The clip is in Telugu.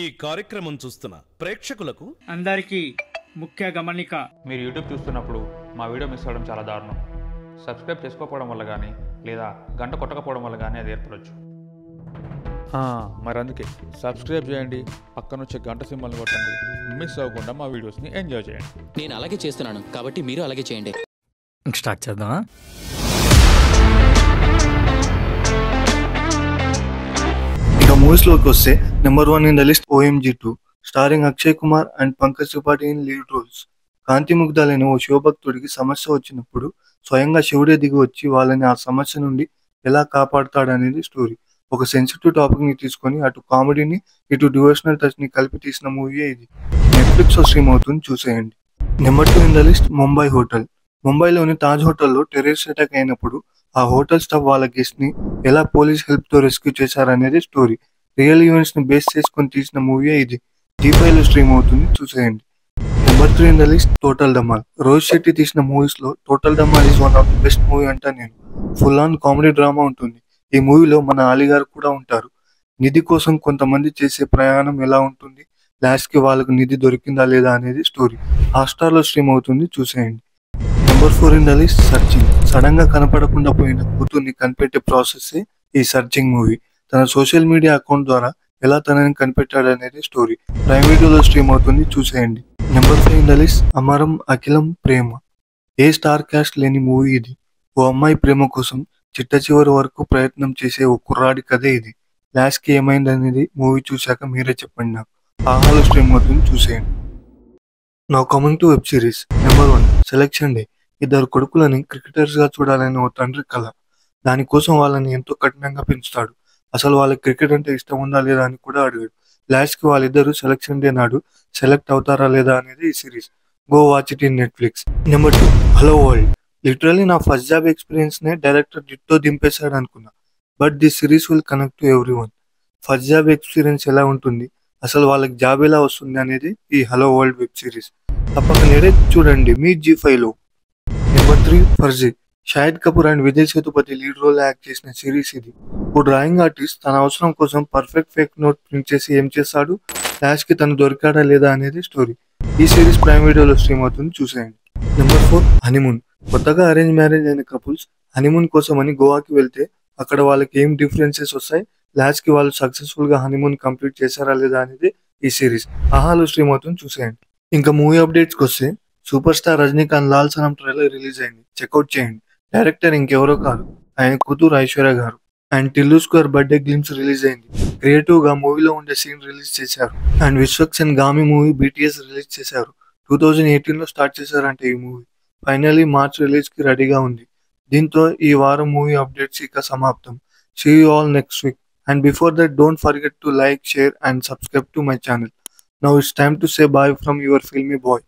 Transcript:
ఈ కార్యక్రమం చూస్తున్న ప్రేక్షకులకు అందరికీ ముఖ్య గమనిక. మీరు యూట్యూబ్ చూస్తున్నప్పుడు మా వీడియో మిస్ అవ్వడం చాలా దారుణం. సబ్స్క్రైబ్ చేసుకోకపోవడం వల్ల కానీ లేదా గంట కొట్టకపోవడం వల్ల కానీ అది ఏర్పడవచ్చు మరి అందుకే సబ్స్క్రైబ్ చేయండి పక్కన వచ్చే గంట సింబల్ని కొట్టండి మిస్ అవ్వకుండా మా వీడియోస్ని ఎంజాయ్ చేయండి. నేను అలాగే చేస్తున్నాను కాబట్టి మీరు అలాగే చేయండి. స్టార్ట్ చేద్దామా? ఇక లోకి వస్తే number one in the list OMG two starring Akshay Kumar and Pankaj Tripathi in lead roles కాంతి ముగ్ధాలైన ఓ శివభక్తుడికి సమస్య వచ్చినప్పుడు స్వయంగా శివుడే దిగి వచ్చి వాళ్ళని ఆ సమస్య నుండి ఎలా కాపాడుతాడనేది స్టోరీ ఒక సెన్సిటివ్ టాపిక్ని తీసుకొని అటు కామెడీని ఇటు డివోషనల్ టచ్ని కలిపి తీసిన మూవీ ఇది. నెట్ఫ్లిక్స్లో స్ట్రీమ్ అవుతుంది చూసేయండి. Number two in the list Mumbai hotel ముంబైలోని తాజ్ హోటల్లో టెర్రరిస్ట్ అటాక్ అయినప్పుడు ఆ హోటల్ స్టాఫ్ వాళ్ళ గెస్ట్ని ఎలా పోలీస్ హెల్ప్తో రెస్క్యూ చేశారనేది స్టోరీ రియల్ ఈవెంట్స్ని బేస్ చేసుకొని తీసిన మూవీ ఇది. జీపై లో స్ట్రీమ్ అవుతుంది చూసేయండి. Number three in the list total Dhamaal Rohit Shetty తీసిన మూవీస్లో total Dhamaal is one of the best movie అంటా నేను. ఫుల్ ఆన్ కామెడీ డ్రామా ఉంటుంది. ఈ మూవీలో మన అలీ గారు కూడా ఉంటారు. నిధి కోసం కొంతమంది చేసే ప్రయాణం ఎలా ఉంటుంది? లాస్ట్కి వాళ్ళకు నిధి దొరికిందా లేదా అనేది స్టోరీ హాట్స్టార్లో స్ట్రీమ్ అవుతుంది చూసేయండి. Number four in the list searching సడన్గా కనపడకుండా పోయిన కూతుర్ని కనిపెట్టే ప్రాసెస్ ఈ సర్చింగ్ మూవీ తన సోషల్ మీడియా అకౌంట్ ద్వారా ఎలా తనని కనిపెట్టాడు అనేది స్టోరీ. ప్రైమ్ వీడియోలో స్ట్రీమ్ అవుతుంది చూసేయండి. Number five in the list Amaram Akhilam Prema. A star cast లేని మూవీ ఇది? ఓ అమ్మాయి ప్రేమ కోసం చిట్ట చివరి వరకు ప్రయత్నం చేసే ఓ కుర్రాడి కథే ఇది. లాస్ట్కి ఏమైంది అనేది మూవీ చూశాక మీరే చెప్పండి నాకు. ఆహాలో స్ట్రీమ్ అవుతుంది చూసేయండి. నా coming to web series number one selection day. ఇద్దరు కొడుకులని క్రికెటర్స్గా చూడాలని ఓ తండ్రి కళ దానికోసం వాళ్ళని ఎంతో కఠినంగా పెంచుతాడు. అసలు వాళ్ళకి క్రికెట్ అంటే ఇష్టం ఉందా లేదా అని కూడా అడిగాడు. లాస్ట్కి వాళ్ళిద్దరు సెలక్షన్ డే నాడు సెలెక్ట్ అవుతారా లేదా అనేది ఈ series go watch it in Netflix number two hello world literally నా ఫస్ట్ జాబ్ ఎక్స్పీరియన్స్ నే డైరెక్టర్ డిట్టో దింపేశాడు అనుకున్నా. But the series will connect to everyone first job experience ఎలా ఉంటుంది? అసలు వాళ్ళకి జాబ్ ఎలా వస్తుంది అనేది ఈ హలో వరల్డ్ వెబ్ సిరీస్ తప్పక నేడే చూడండి మీ జీ ఫైవ్లో. Number three Farzi Shahid Kapoor and Vijay Sethupathi lead role act చేసిన సిరీస్ ఇది. ఇప్పుడు డ్రాయింగ్ ఆర్టిస్ట్ తన అవసరం కోసం పర్ఫెక్ట్ ఫేక్ నోట్ ప్రింట్ చేసి ఏం చేస్తాడు? లాస్ట్కి తను దొరికాడా లేదా అనేది స్టోరీ ఈ సిరీస్ ప్రైమ్ వీడియోలో స్ట్రీమ్ అవుతుంది చూసేయండి. నెంబర్ ఫోర్ హనీమూన్ కొత్తగా అరేంజ్ మ్యారేజ్ అయిన కపుల్స్ హనీమూన్ కోసం అని గోవాకి వెళ్తే అక్కడ వాళ్ళకి ఏం డిఫరెన్సెస్ వస్తాయి? లాస్ట్కి వాళ్ళు సక్సెస్ఫుల్గా హనీమూన్ కంప్లీట్ చేశారా లేదా అనేది ఈ సిరీస్ ఆహాలో స్ట్రీమ్ అవుతుంది చూసేయండి. ఇంకా మూవీ అప్డేట్స్కి వస్తే super star Rajinikanth Lal Salaam trailer release అయింది. చెక్అవుట్ చేయండి. డైరెక్టర్ ఇంకెవరో కాదు ఆయన కూతురు ఐశ్వర్య గారు. And Tillu square birthday glimpse release అయింది. క్రియేటివ్గా మూవీలో ఉండే సీన్ రిలీజ్ చేశారు. And Vishwak Sen Gaami movie BTS release చేశారు. టూ థౌజండ్ ఎయిటీన్లో స్టార్ట్ చేశారంటే ఈ మూవీ ఫైనలీ మార్చ్ రిలీజ్కి రెడీగా ఉంది. దీంతో ఈ వారం మూవీ అప్డేట్స్ ఇక సమాప్తం. See you all next week and before that don't forget to like share and subscribe to my channel now it's time to say bye from your filmy boy